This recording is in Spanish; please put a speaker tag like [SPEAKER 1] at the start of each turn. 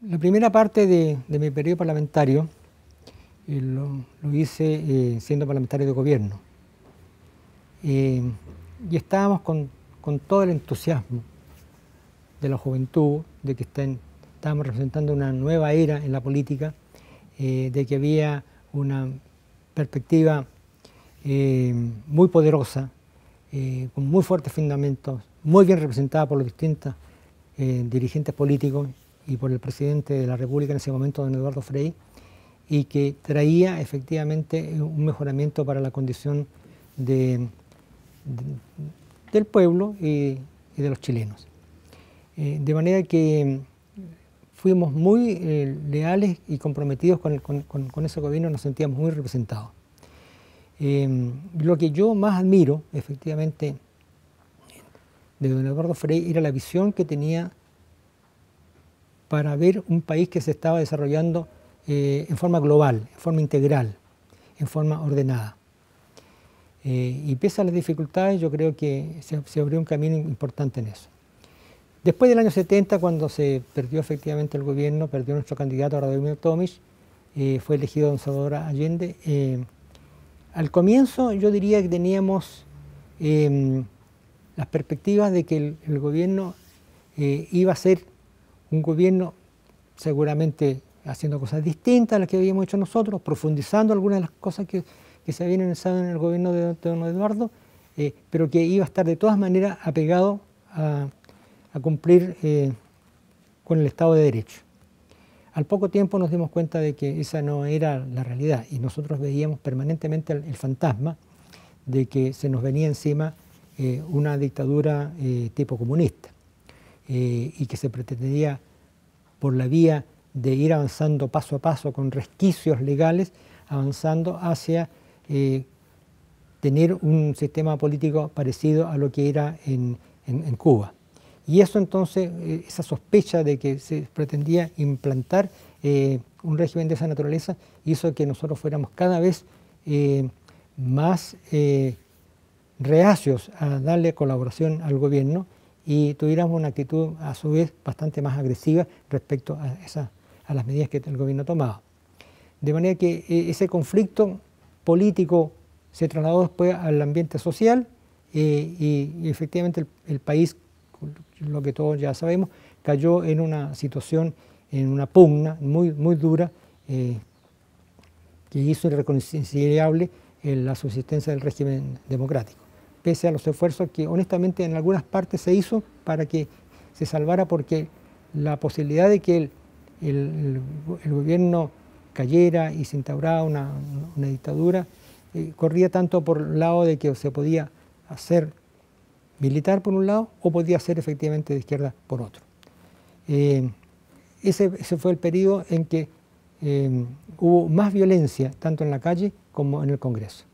[SPEAKER 1] La primera parte de, mi periodo parlamentario eh, lo, hice eh, siendo parlamentario de gobierno. Eh, y estábamos con, todo el entusiasmo de la juventud, de que estábamos representando una nueva era en la política, de que había una perspectiva muy poderosa, con muy fuertes fundamentos, muy bien representada por los distintos dirigentes políticos y por el presidente de la República en ese momento, don Eduardo Frei, y que traía efectivamente un mejoramiento para la condición de, del pueblo y, de los chilenos. Eh, de manera que fuimos muy eh, leales y comprometidos con, ese gobierno, nos sentíamos muy representados. Eh, lo que yo más admiro, efectivamente, de don Eduardo Frei era la visión que tenía para ver un país que se estaba desarrollando eh, en forma global, en forma integral, en forma ordenada. Eh, y pese a las dificultades, yo creo que se, abrió un camino importante en eso. Después del año 70, cuando se perdió efectivamente el gobierno, perdió nuestro candidato Radomir Tomic, eh, fue elegido don Salvador Allende. al comienzo yo diría que teníamos em, las perspectivas de que el gobierno iba a ser un gobierno seguramente haciendo cosas distintas a las que habíamos hecho nosotros, profundizando algunas de las cosas que, se habían realizado en el gobierno de, don Eduardo, eh, pero que iba a estar de todas maneras apegado a, cumplir eh, con el Estado de Derecho. Al poco tiempo nos dimos cuenta de que esa no era la realidad y nosotros veíamos permanentemente el, fantasma de que se nos venía encima eh, una dictadura tipo comunista. Eh, y que se pretendía por la vía de ir avanzando paso a paso con resquicios legales, avanzando hacia eh, tener un sistema político parecido a lo que era en, Cuba. Y eso entonces, eh, esa sospecha de que se pretendía implantar un régimen de esa naturaleza, hizo que nosotros fuéramos cada vez más reacios a darle colaboración al gobierno y tuviéramos una actitud a su vez bastante más agresiva respecto a, esa, a las medidas que el gobierno tomaba. De manera que eh, ese conflicto político se trasladó después al ambiente social eh, y, efectivamente el, país, lo que todos ya sabemos, cayó en una situación, en una pugna muy, muy dura eh, que hizo irreconciliable la subsistencia del régimen democrático pese a los esfuerzos que honestamente en algunas partes se hizo para que se salvara porque la posibilidad de que el, gobierno cayera y se instaurara una, dictadura eh, corría tanto por el lado de que se podía hacer militar por un lado o podía ser efectivamente de izquierda por otro. Eh, ese, fue el periodo en que eh, hubo más violencia tanto en la calle como en el Congreso.